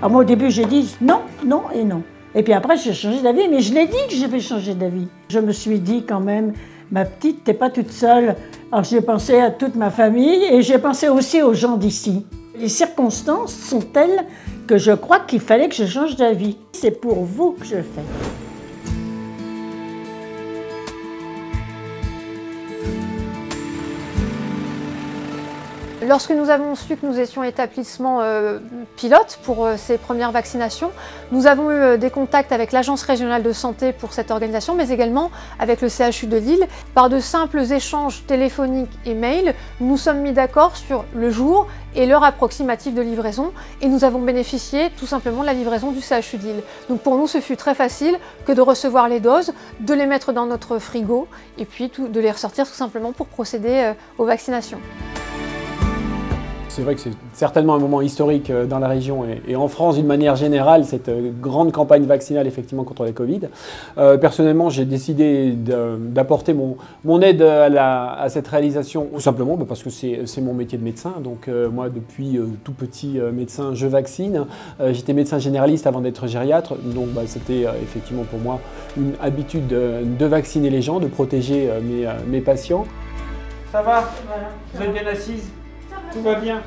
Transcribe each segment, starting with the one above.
Alors moi au début j'ai dit non, non et non. Et puis après j'ai changé d'avis, mais je l'ai dit que je vais changer d'avis. Je me suis dit quand même, ma petite, t'es pas toute seule. Alors j'ai pensé à toute ma famille et j'ai pensé aussi aux gens d'ici. Les circonstances sont telles que je crois qu'il fallait que je change d'avis. C'est pour vous que je le fais. Lorsque nous avons su que nous étions établissement euh, pilote pour euh, ces premières vaccinations, nous avons eu euh, des contacts avec l'Agence régionale de santé pour cette organisation, mais également avec le CHU de Lille. Par de simples échanges téléphoniques et mails, nous sommes mis d'accord sur le jour et l'heure approximative de livraison et nous avons bénéficié tout simplement de la livraison du CHU de Lille. Donc pour nous, ce fut très facile que de recevoir les doses, de les mettre dans notre frigo et puis de les ressortir tout simplement pour procéder aux vaccinations. C'est vrai que c'est certainement un moment historique euh, dans la région et, en France d'une manière générale, cette euh, grande campagne vaccinale effectivement contre la Covid. Euh, personnellement, j'ai décidé d'apporter mon, aide à, cette réalisation, tout simplement bah, parce que c'est mon métier de médecin. Donc moi, depuis tout petit médecin, je vaccine. J'étais médecin généraliste avant d'être gériatre, donc bah, c'était effectivement pour moi une habitude de, vacciner les gens, de protéger mes, mes patients. Ça va? Vous êtes bien assise? Tout va bien.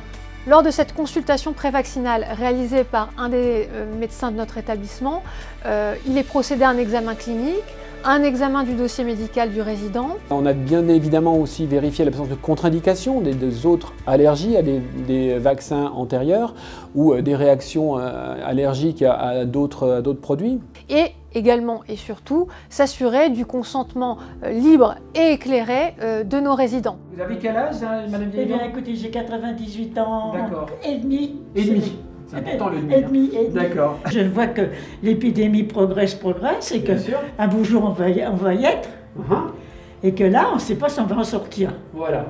Lors de cette consultation prévaccinale réalisée par un des euh, médecins de notre établissement, euh, il est procédé à un examen clinique, un examen du dossier médical du résident. On a bien évidemment aussi vérifié l'absence de contre-indication des, autres allergies à des, vaccins antérieurs ou euh, des réactions allergiques à, d'autres produits. Et également et surtout s'assurer du consentement euh, libre et éclairé euh, de nos résidents. Vous avez quel âge, hein, Madame Eh bien, écoutez, j'ai 98 ans et demi. Et demi. C'est important le demi. Et demi, et demi. D'accord. Je vois que l'épidémie progresse, progresse, et que un beau jour on va y, on va y être, uh-huh. et que là, on ne sait pas si on va en sortir. Voilà.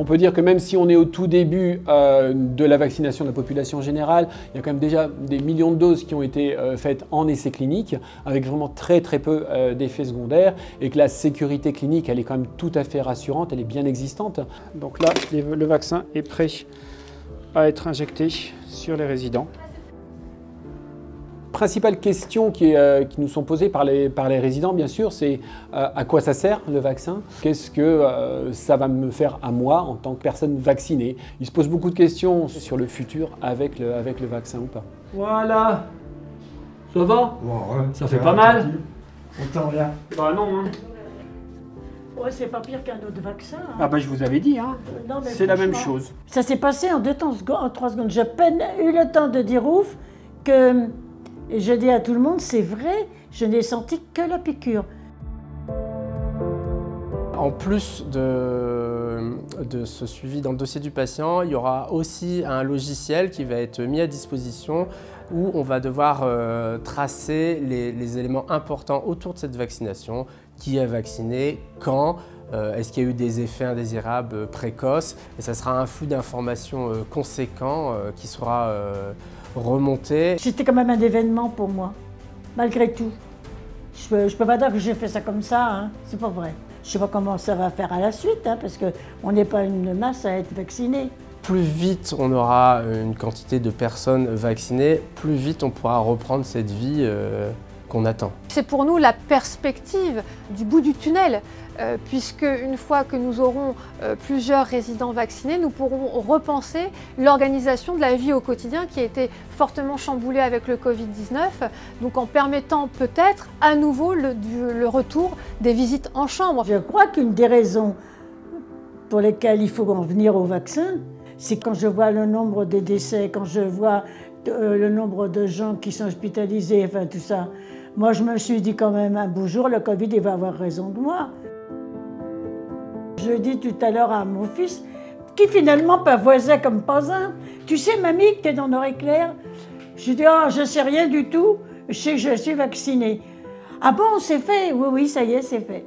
On peut dire que même si on est au tout début euh, de la vaccination de la population générale, il y a quand même déjà des millions de doses qui ont été euh, faites en essai clinique, avec vraiment très très peu euh, d'effets secondaires, et que la sécurité clinique, elle est quand même tout à fait rassurante, elle est bien existante. Donc là, le vaccin est prêt à être injecté sur les résidents. Principales questions qui, euh, qui, nous sont posées par les, par les résidents, bien sûr, c'est euh, à quoi ça sert le vaccin? Qu'est-ce que euh, ça va me faire à moi en tant que personne vaccinée? Ils se posent beaucoup de questions sur le futur avec le, avec le vaccin ou pas. Voilà. Ça va? Ça fait pas mal. On t'en vient. Bah non, hein. Ouais, c'est pas pire qu'un autre vaccin. Hein. Ah bah je vous avais dit, hein. c'est la même chose. Ça s'est passé en deux temps, en trois secondes. J'ai peine eu le temps de dire ouf que et je dis à tout le monde, c'est vrai, je n'ai senti que la piqûre. En plus de, de, ce suivi dans le dossier du patient, il y aura aussi un logiciel qui va être mis à disposition où on va devoir euh, tracer les, éléments importants autour de cette vaccination, qui est vacciné, quand, euh, est-ce qu'il y a eu des effets indésirables précoces, et ça sera un flux d'informations euh, conséquent qui sera remonter. C'était quand même un événement pour moi, malgré tout. Je ne peux, pas dire que j'ai fait ça comme ça, hein. c'est pas vrai. Je ne sais pas comment ça va faire à la suite, hein, parce qu'on n'est pas une masse à être vacciné. Plus vite on aura une quantité de personnes vaccinées, plus vite on pourra reprendre cette vie euh, qu'on attend. C'est pour nous la perspective du bout du tunnel. Euh, puisque une fois que nous aurons euh, plusieurs résidents vaccinés, nous pourrons repenser l'organisation de la vie au quotidien qui a été fortement chamboulée avec le Covid-19, donc en permettant peut-être à nouveau le, le retour des visites en chambre. Je crois qu'une des raisons pour lesquelles il faut en venir au vaccin, c'est quand je vois le nombre de décès, quand je vois euh, le nombre de gens qui sont hospitalisés, enfin tout ça. Moi, je me suis dit quand même un beau jour, le Covid, il va avoir raison de moi. Je dis tout à l'heure à mon fils, qui finalement pavoisait comme pas un. Tu sais, mamie, que tu es dans nos éclairs Je dis, oh, je sais rien du tout, je suis vaccinée. Ah bon, c'est fait? Oui, oui, ça y est, c'est fait.